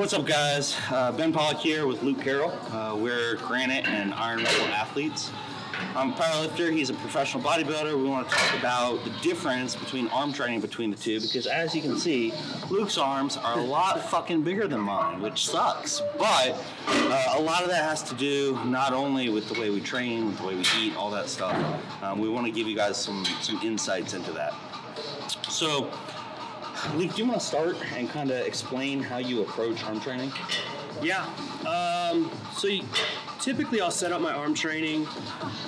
What's up, guys? Uh, ben Pollack here with Luke Carroll. Uh, we're granite and iron muscle athletes. I'm a powerlifter. He's a professional bodybuilder. We want to talk about the difference between arm training between the two because, as you can see, Luke's arms are a lot fucking bigger than mine, which sucks. But uh, a lot of that has to do not only with the way we train, with the way we eat, all that stuff. Um, we want to give you guys some some insights into that. So, Luke, do you want to start and kind of explain how you approach arm training? Yeah. Um, so you, typically I'll set up my arm training.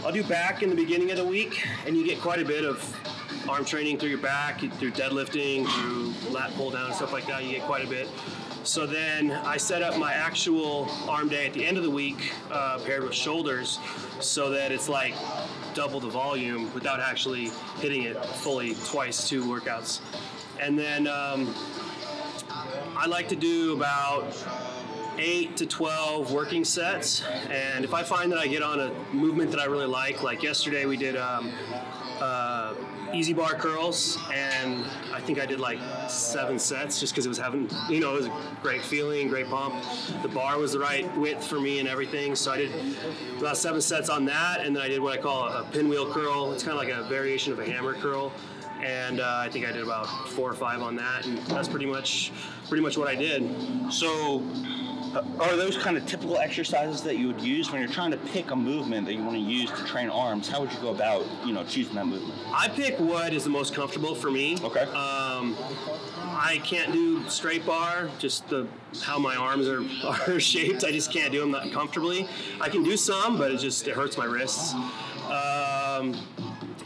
I'll do back in the beginning of the week, and you get quite a bit of arm training through your back, through deadlifting, through lat pull down, and stuff like that. You get quite a bit. So then I set up my actual arm day at the end of the week, uh, paired with shoulders, so that it's like double the volume without actually hitting it fully twice, two workouts. And then um, I like to do about eight to 12 working sets. And if I find that I get on a movement that I really like, like yesterday we did um, uh, EZ bar curls, and I think I did like seven sets just because it was having, you know, it was a great feeling, great pump. The bar was the right width for me and everything. So I did about seven sets on that, and then I did what I call a pinwheel curl. It's kind of like a variation of a hammer curl and uh, I think I did about four or five on that, and that's pretty much pretty much what I did. So, uh, are those kind of typical exercises that you would use when you're trying to pick a movement that you want to use to train arms? How would you go about, you know, choosing that movement? I pick what is the most comfortable for me. Okay. Um, I can't do straight bar, just the how my arms are, are shaped. I just can't do them that comfortably. I can do some, but it just it hurts my wrists. Um,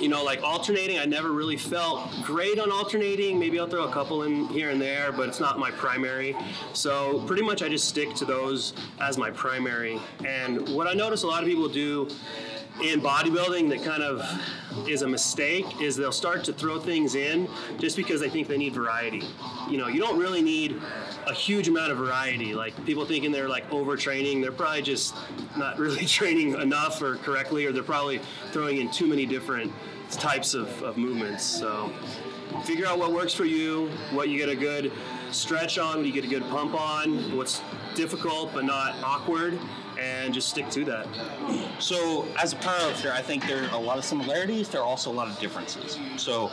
you know, like alternating, I never really felt great on alternating. Maybe I'll throw a couple in here and there, but it's not my primary. So pretty much I just stick to those as my primary. And what I notice a lot of people do in bodybuilding that kind of is a mistake is they'll start to throw things in just because they think they need variety. You know, you don't really need a huge amount of variety. Like people thinking they're like overtraining, they're probably just not really training enough or correctly, or they're probably throwing in too many different types of, of movements. So figure out what works for you, what you get a good stretch on, what you get a good pump on, what's difficult but not awkward, and just stick to that. So, as a powerlifter, I think there are a lot of similarities. There are also a lot of differences. So,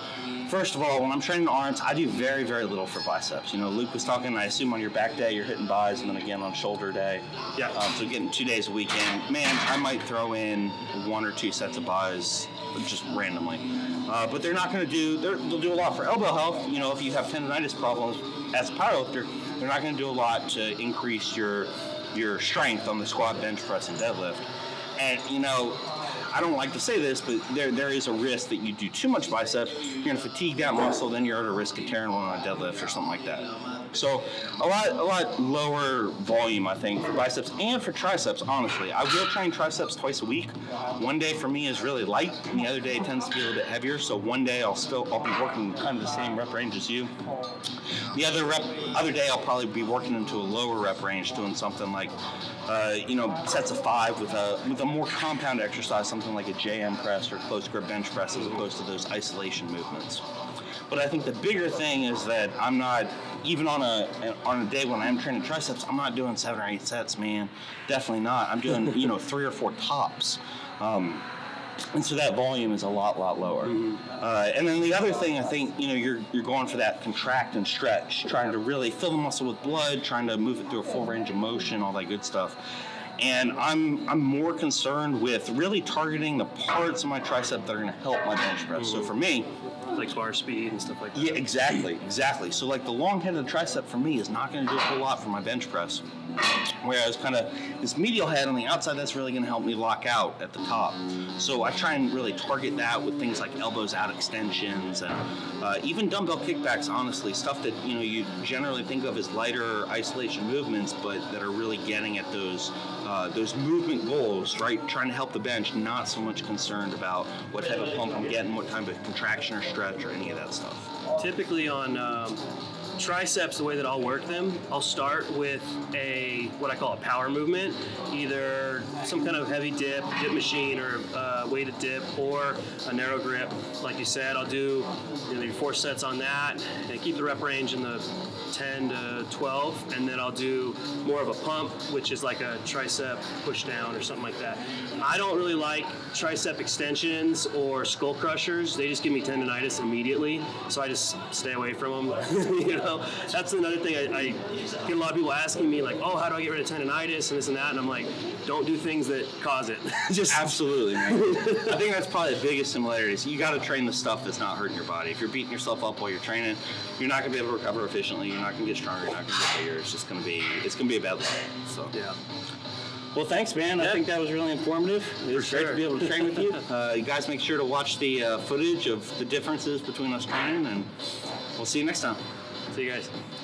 first of all, when I'm training arms, I do very, very little for biceps. You know, Luke was talking. I assume on your back day you're hitting bis, and then again on shoulder day. Yeah. Um, so getting two days a weekend. Man, I might throw in one or two sets of bis just randomly. Uh, but they're not going to do. They'll do a lot for elbow health. You know, if you have tendonitis problems as a powerlifter, they're not going to do a lot to increase your your strength on the squat, bench press, and deadlift. And you know, I don't like to say this, but there there is a risk that you do too much bicep, you're going to fatigue that muscle, then you're at a risk of tearing one on a deadlift or something like that. So a lot a lot lower volume, I think, for biceps and for triceps. Honestly, I will train triceps twice a week. One day for me is really light, and the other day tends to be a little bit heavier. So one day I'll still I'll be working kind of the same rep range as you. The other rep other day I'll probably be working into a lower rep range, doing something like uh, you know sets of five with a with a more compound exercise, something like a JM press or close grip bench press, as opposed to those isolation movements. But I think the bigger thing is that I'm not even on a on a day when I'm training triceps, I'm not doing seven or eight sets, man. Definitely not. I'm doing you know three or four tops. Um, and so that volume is a lot, lot lower. Uh, and then the other thing, I think, you know, you're you're going for that contract and stretch, trying to really fill the muscle with blood, trying to move it through a full range of motion, all that good stuff. And I'm I'm more concerned with really targeting the parts of my tricep that are going to help my bench press. So for me, Like bar speed and stuff like that. yeah, exactly, exactly. So like the long headed tricep for me is not going to do a whole lot for my bench press. Whereas kind of this medial head on the outside, that's really going to help me lock out at the top. So I try and really target that with things like elbows out extensions and uh, even dumbbell kickbacks. Honestly, stuff that you know you generally think of as lighter isolation movements, but that are really getting at those uh, those movement goals, right? Trying to help the bench, not so much concerned about what type of pump I'm getting, what type of contraction or stretch or any of that stuff. Typically on um, triceps, the way that I'll work them, I'll start with a what I call a power movement, either some kind of heavy dip, dip machine, or uh, weighted dip, or a narrow grip. Like you said, I'll do you know, maybe four sets on that, and keep the rep range in the 10 to 12, and then I'll do more of a pump, which is like a tricep push down or something like that. I don't really like tricep extensions or skull crushers. They just give me tendonitis immediately, so I just stay away from them. you know, that's another thing I, I get a lot of people asking me like, "Oh, how do I get rid of tendonitis and this and that?" And I'm like, "Don't do things that cause it. just Absolutely, man. I think that's probably the biggest similarities. You got to train the stuff that's not hurting your body. If you're beating yourself up while you're training, you're not gonna be able to recover efficiently. You're not gonna get stronger. You're not gonna get bigger. It's just gonna be it's gonna be a bad look. So yeah." Well, thanks, man. I think that was really informative. It was great sure. to be able to train with you. Uh, you guys make sure to watch the uh, footage of the differences between us training, and we'll see you next time. See you guys.